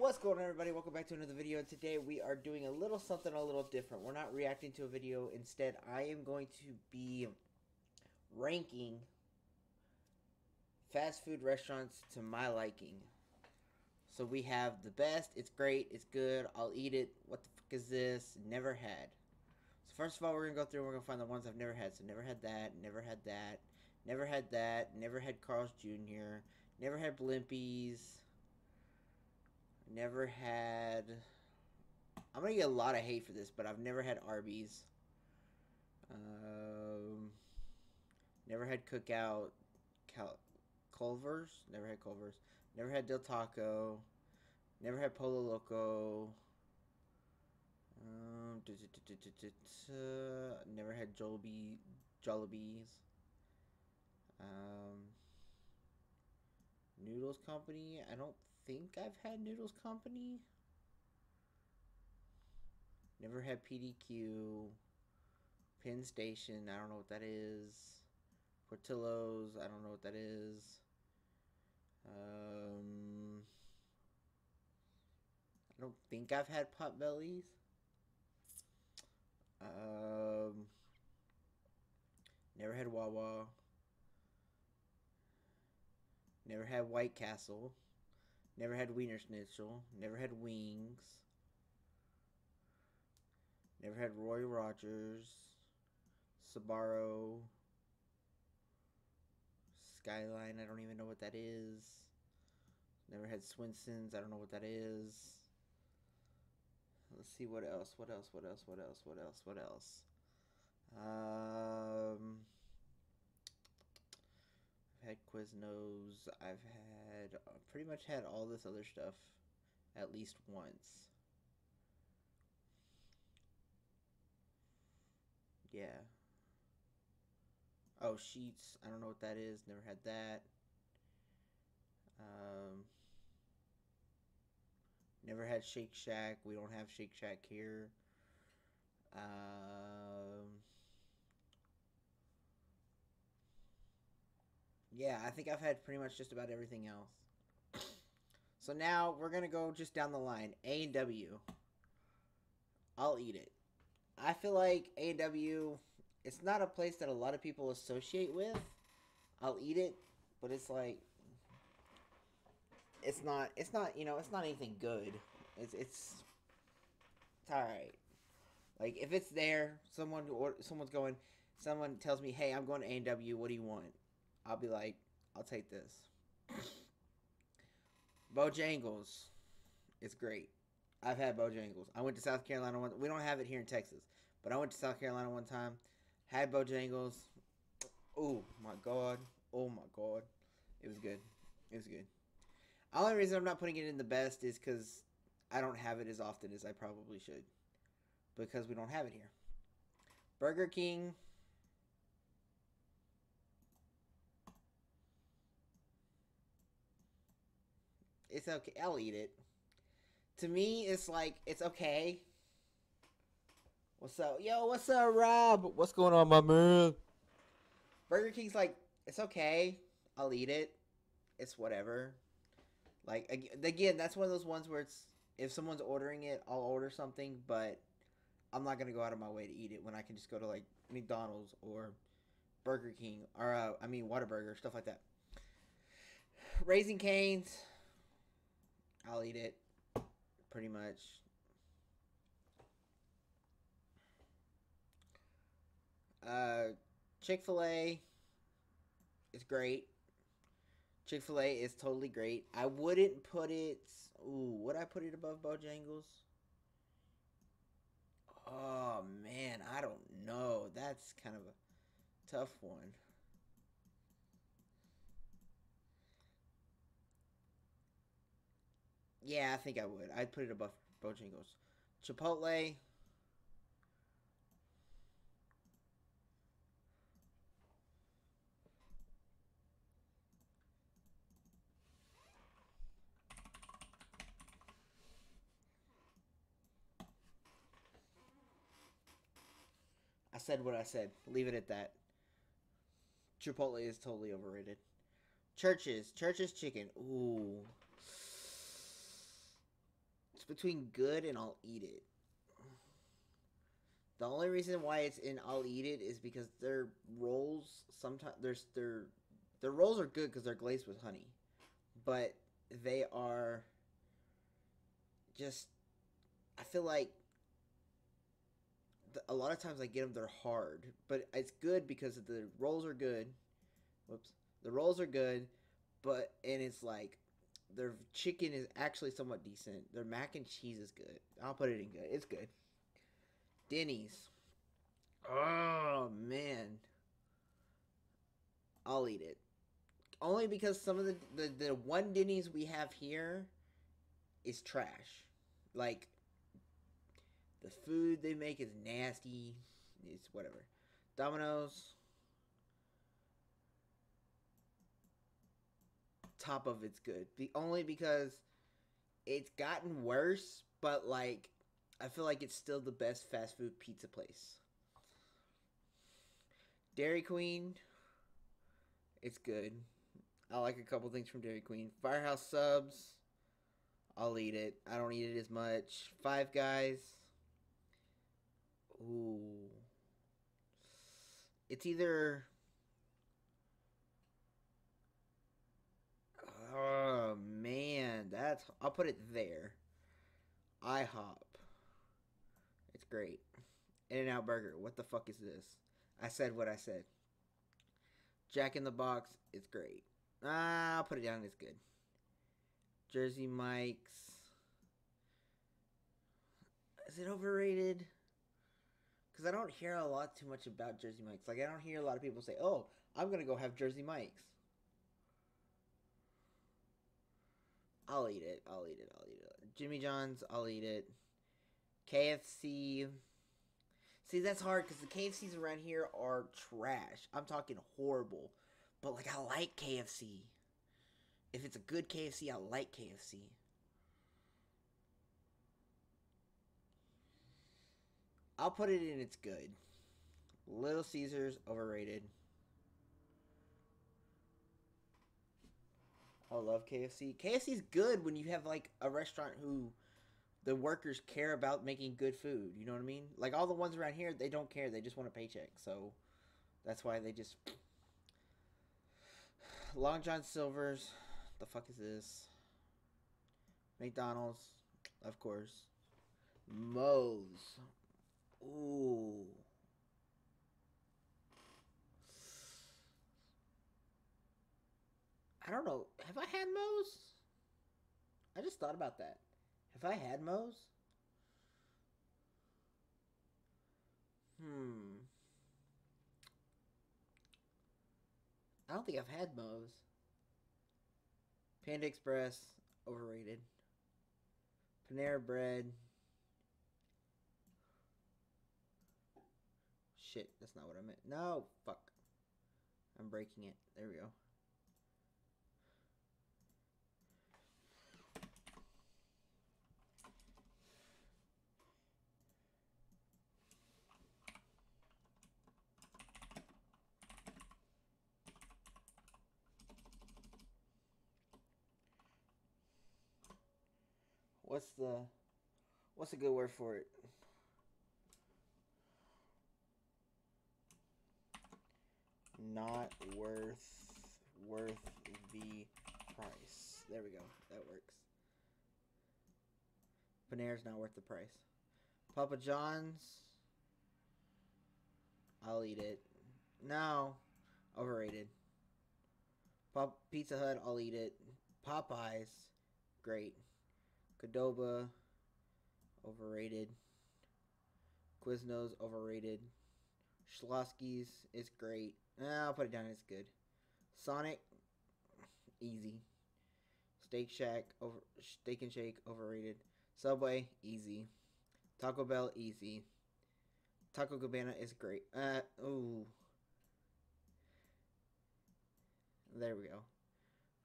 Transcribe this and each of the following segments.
What's going on everybody? Welcome back to another video. and Today we are doing a little something a little different. We're not reacting to a video. Instead, I am going to be ranking fast food restaurants to my liking. So we have the best, it's great, it's good, I'll eat it, what the fuck is this, never had. So first of all, we're going to go through and we're going to find the ones I've never had. So never had that, never had that, never had that, never had Carl's Jr., never had Blimpies, Never had. I'm gonna get a lot of hate for this, but I've never had Arby's. Um, never had Cookout. Cal- Culver's. Never had Culver's. Never had Del Taco. Never had Pollo Loco. Um, never had Jollibee. Jollibees. Um, Noodles Company. I don't think I've had Noodles Company. Never had PDQ. Penn Station, I don't know what that is. Portillo's, I don't know what that is. Um, I don't think I've had Potbellies. Um, never had Wawa. Never had White Castle. Never had Wiener Schnitzel. Never had wings. Never had Roy Rogers. Sbarro. Skyline, I don't even know what that is. Never had Swensen's, I don't know what that is. Let's see what else, what else, what else, what else, what else, what else. Um, Had Quiznos. I've had uh, pretty much had all this other stuff at least once. Yeah. Oh, Sheetz. I don't know what that is. Never had that. Um, never had Shake Shack. We don't have Shake Shack here. Um, yeah, I think I've had pretty much just about everything else. So now we're gonna go just down the line. A and W. I'll eat it. I feel like A and W. It's not a place that a lot of people associate with. I'll eat it, but it's like it's not. It's not. You know, it's not anything good. It's it's it's all right. Like if it's there, someone or someone's going. Someone tells me, "Hey, I'm going to A and W. What do you want?" I'll be like, I'll take this. Bojangles it's great. I've had Bojangles. I went to South Carolina one. We don't have it here in Texas, but I went to South Carolina one time. Had Bojangles. Oh my god. Oh my god. It was good. It was good. The only reason I'm not putting it in the best is because I don't have it as often as I probably should. Because we don't have it here. Burger King. It's okay. I'll eat it. To me, it's like it's okay. What's up, yo? What's up, Rob? What's going on, my man? Burger King's like it's okay. I'll eat it. It's whatever. Like again, that's one of those ones where it's if someone's ordering it, I'll order something, but I'm not gonna go out of my way to eat it when I can just go to like McDonald's or Burger King or uh, I mean Whataburger stuff like that. Raising Cane's, I'll eat it, pretty much. Uh, Chick Fil A is great. Chick Fil A is totally great. I wouldn't put it. Ooh, would I put it above Bojangles? Oh man, I don't know. That's kind of a tough one. Yeah, I think I would. I'd put it above Bojangles. Chipotle. I said what I said. Leave it at that. Chipotle is totally overrated. Church's. Church's chicken. Ooh. Between good and I'll eat it. The only reason why it's in I'll eat it is because their rolls sometimes there's their their rolls are good because they're glazed with honey, but they are just I feel like a lot of times I get them they're hard, but it's good because the rolls are good. Whoops, the rolls are good, but and it's like their chicken is actually somewhat decent. Their mac and cheese is good. I'll put it in good. It's good. Denny's. Oh man. I'll eat it. Only because some of the, the the one Denny's we have here is trash. Like the food they make is nasty. It's whatever. Domino's. Top of it's good. The only because it's gotten worse, but like I feel like it's still the best fast food pizza place. Dairy Queen, it's good. I like a couple things from Dairy Queen. Firehouse subs, I'll eat it. I don't eat it as much. Five Guys, ooh, it's either. Oh man, that's I'll put it there. IHOP. It's great. In and Out Burger. What the fuck is this? I said what I said. Jack in the Box. It's great. Ah, I'll put it down. It's good. Jersey Mike's. Is it overrated? Because I don't hear a lot too much about Jersey Mike's. Like, I don't hear a lot of people say, oh, I'm to go have Jersey Mike's. I'll eat it. I'll eat it. I'll eat it. Jimmy John's, I'll eat it. KFC. See, that's hard because the KFCs around here are trash. I'm talking horrible. But, like, I like KFC. If it's a good KFC, I like KFC. I'll put it in it's good. Little Caesars, overrated. I love KFC. KFC's good when you have like a restaurant who the workers care about making good food. You know what I mean? Like all the ones around here, they don't care. They just want a paycheck. So that's why they just Long John Silver's. The fuck is this? McDonald's, of course. Moe's. Ooh. I don't know. Have I had Moe's? I just thought about that. Have I had Moe's? Hmm. I don't think I've had Moe's. Panda Express, overrated. Panera Bread. Shit, that's not what I meant. No, fuck. I'm breaking it. There we go. What's the what's a good word for it? Not worth worth the price. There we go. That works. Panera's not worth the price. Papa John's. I'll eat it. No. Overrated. Pop Pizza Hut, I'll eat it. Popeyes, great. Qdoba, overrated. Quiznos, overrated. Schlotzsky's, is great. I'll put it down, it's good. Sonic, easy. Steak Shack, over Steak and Shake, overrated. Subway, easy. Taco Bell, easy. Taco Cabana is great. Uh, ooh. There we go.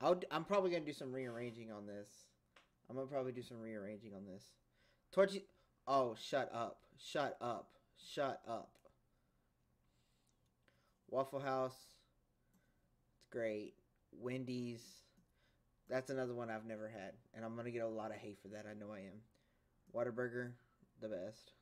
I'll, I'm probably going to do some rearranging on this. I'm to probably do some rearranging on this. Torchy... Oh, shut up. Shut up. Shut up. Waffle House. It's great. Wendy's. That's another one I've never had. And I'm going to get a lot of hate for that. I know I am. Whataburger, the best.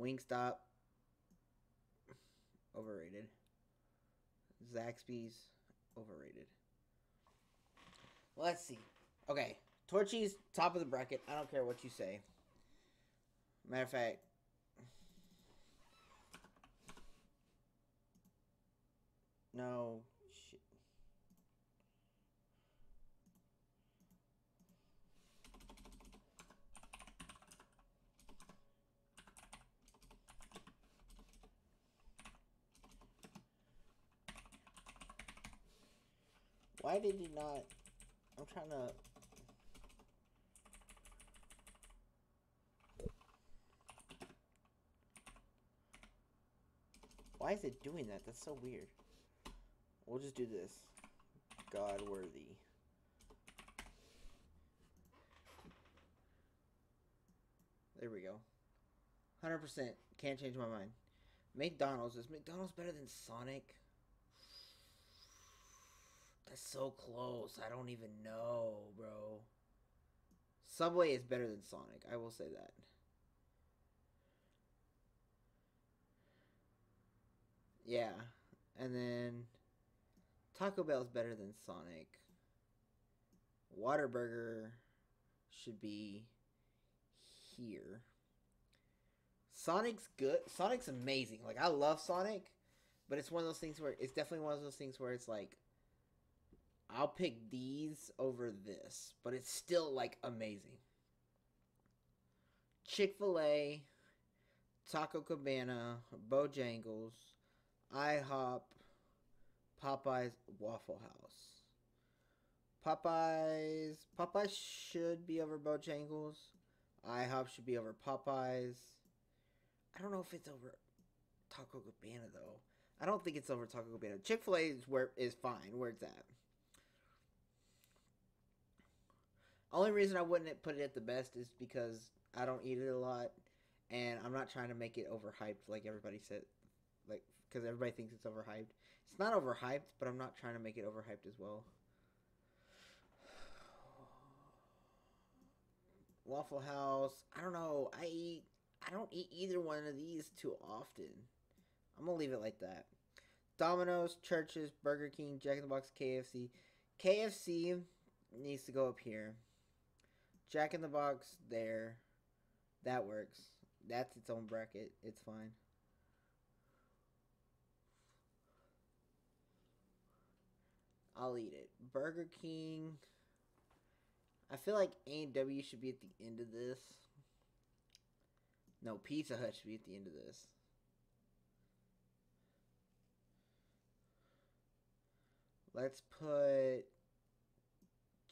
Wingstop, overrated. Zaxby's, overrated. Let's see. Okay, Torchy's top of the bracket. I don't care what you say. Matter of fact, no shit. Why did he not? I'm trying to. Why is it doing that? That's so weird. We'll just do this. God worthy. There we go. 100% can't change my mind. McDonald's. Is McDonald's better than Sonic? That's so close. I don't even know, bro. Subway is better than Sonic. I will say that. Yeah. And then Taco Bell is better than Sonic. Whataburger should be here. Sonic's good. Sonic's amazing. Like I love Sonic, but it's one of those things where it's definitely one of those things where it's like I'll pick these over this, but it's still like amazing. Chick-fil-A, Taco Cabana, Bojangles, IHOP, Popeyes, Waffle House. Popeyes, Popeyes should be over Bojangles. IHOP should be over Popeyes. I don't know if it's over Taco Cabana though. I don't think it's over Taco Cabana. Chick Fil A is where is fine where it's at. Only reason I wouldn't put it at the best is because I don't eat it a lot, and I'm not trying to make it overhyped like everybody said, because everybody thinks it's overhyped. It's not overhyped, but I'm not trying to make it overhyped as well. Waffle House. I don't know. I eat. I don't eat either one of these too often. I'm gonna leave it like that. Domino's, Church's, Burger King, Jack in the Box, KFC. KFC needs to go up here. Jack in the Box there. That works. That's its own bracket. It's fine. I'll eat it. Burger King. I feel like A&W should be at the end of this. No, Pizza Hut should be at the end of this. Let's put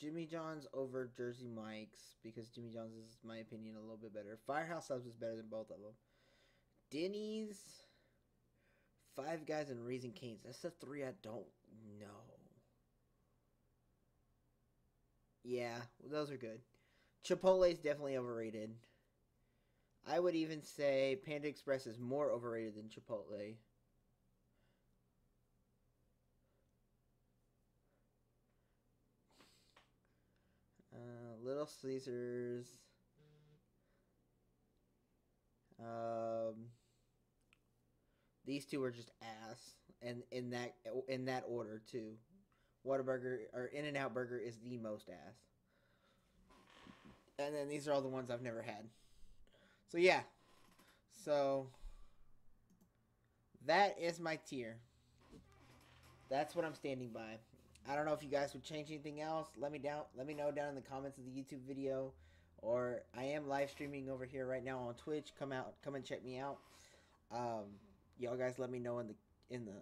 Jimmy John's over Jersey Mike's because Jimmy John's is, my opinion, a little bit better. Firehouse Subs is better than both of them. Denny's, Five Guys, and Raising Cane's. That's the three I don't know. Yeah, those are good. Chipotle is definitely overrated. I would even say Panda Express is more overrated than Chipotle. Uh, Little Caesars. Um, these two are just ass, and in that in that order too. Whataburger or In and Out Burger is the most ass. And then these are all the ones I've never had. So yeah. So that is my tier. That's what I'm standing by. I don't know if you guys would change anything else. Let me down let me know down in the comments of the YouTube video. Or I am live streaming over here right now on Twitch. Come out come and check me out. Um, y'all guys let me know in the in the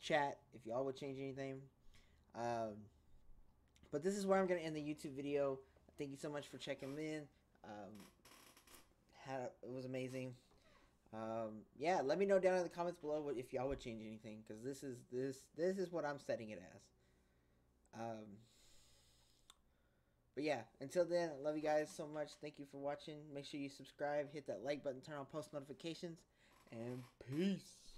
chat if y'all would change anything. Um, but this is where I'm going to end the YouTube video. Thank you so much for checking in. Um, had it was amazing. Um, yeah, let me know down in the comments below what, if y'all would change anything because this is this this is what I'm setting it as. Um, but yeah, until then, I love you guys so much. Thank you for watching. Make sure you subscribe, hit that like button, turn on post notifications, and peace.